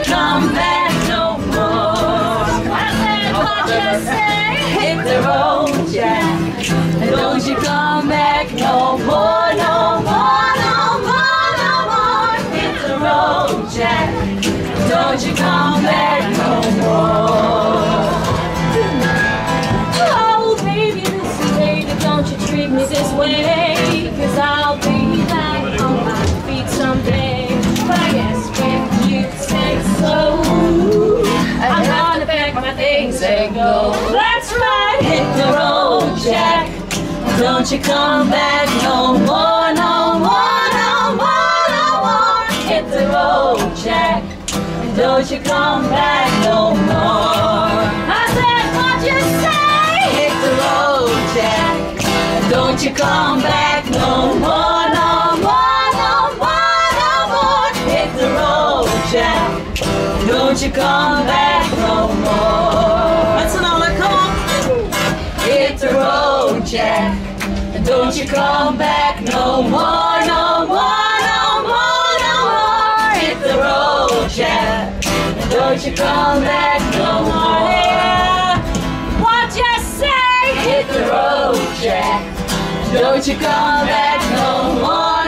come back no more. I said, what you say? Hit the road, Jack. Don't you come back no more, Don't you come back no more, no more, no more, no more. Hit the road, Jack. Don't you come back no more. I said, what you say? Hit the road, Jack. Don't you come back no more, no more, no more, no more. Hit the road, Jack. Don't you come back no more. Met z'n allen, kom. Hit the road, Jack. Don't you come back no more, no more, no more, no more. Hit the road, Jack. Don't you come back no more. Yeah. What you say? Hit the road, Jack. Don't you come back no more,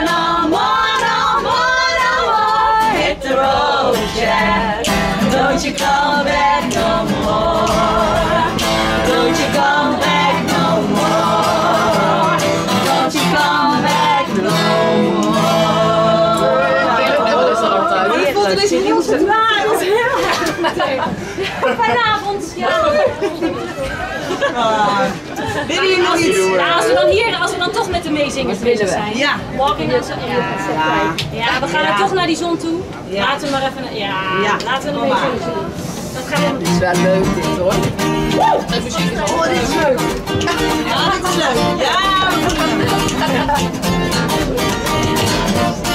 goed. Ja, dat was heel erg leuk. Fijne avond. Ja. Willen jullie nog iets? Ja, als we dan hier, als we dan toch met de meezingers bezig zijn. Ja. Walking on ja. ja, we gaan Ja. er toch naar die zon toe. Ja. Laten we maar even, ja, Ja, laten we een maar. beetje doen. Dat gaan we Het is wel leuk dit hoor. Oh, dit is leuk. Ja, dit is leuk. Ja.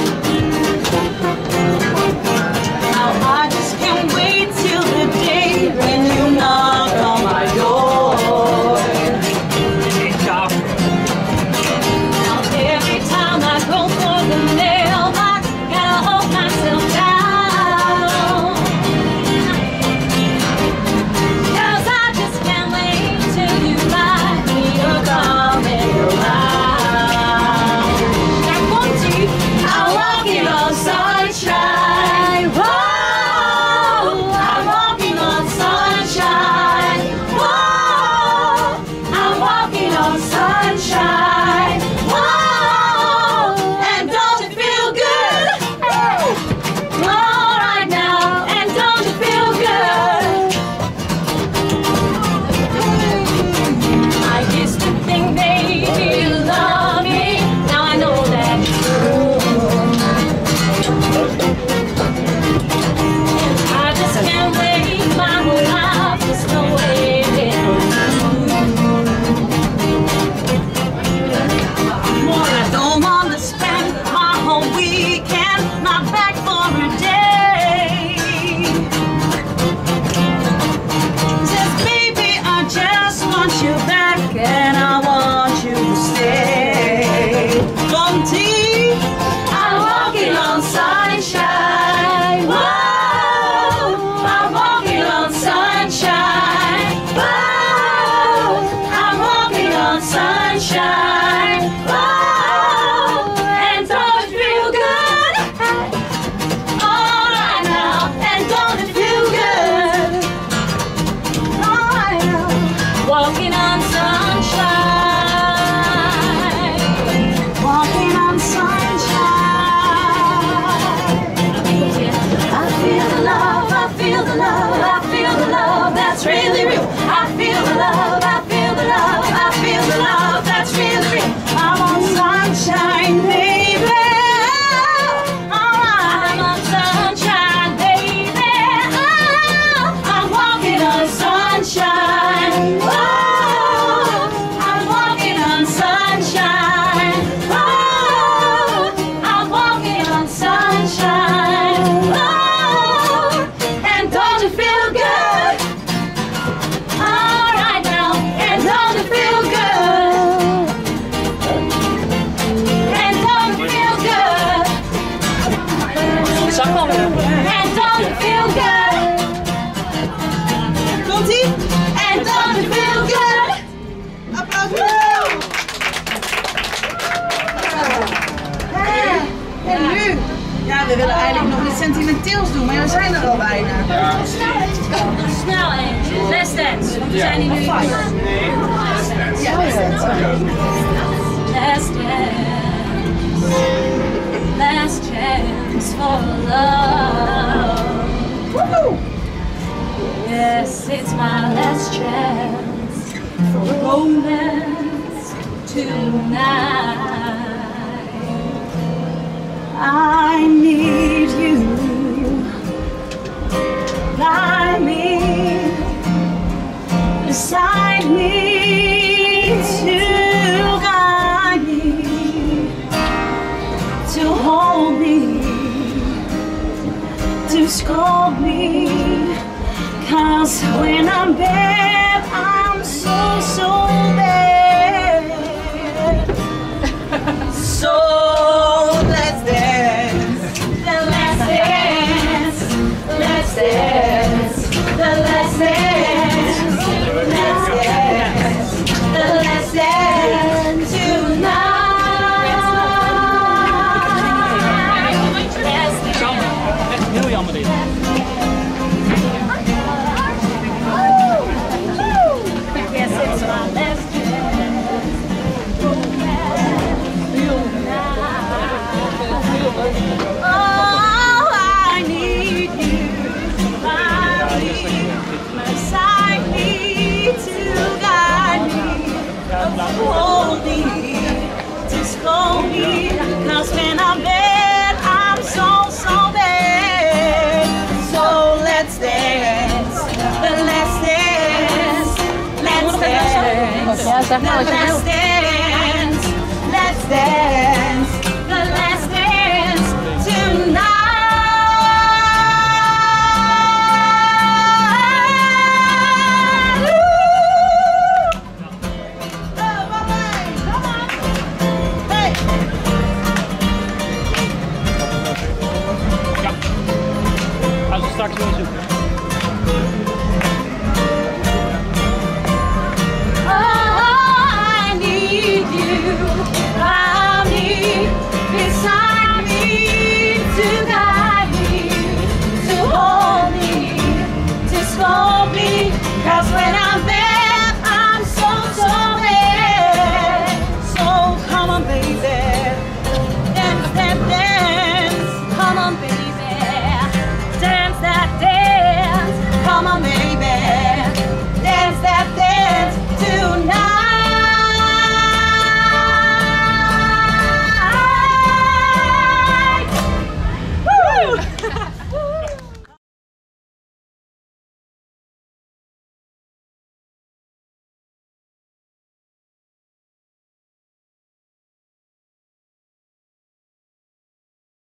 we willen eigenlijk nog iets sentimenteels doen, maar we er zijn er al bijna. Ja. Snel eentje. Last dance. We zijn hier nu. Five. Last dance. Ja, last dance. Last chance. For love. Yes, it's my last chance for romance tonight. I need let's dance. Let's dance.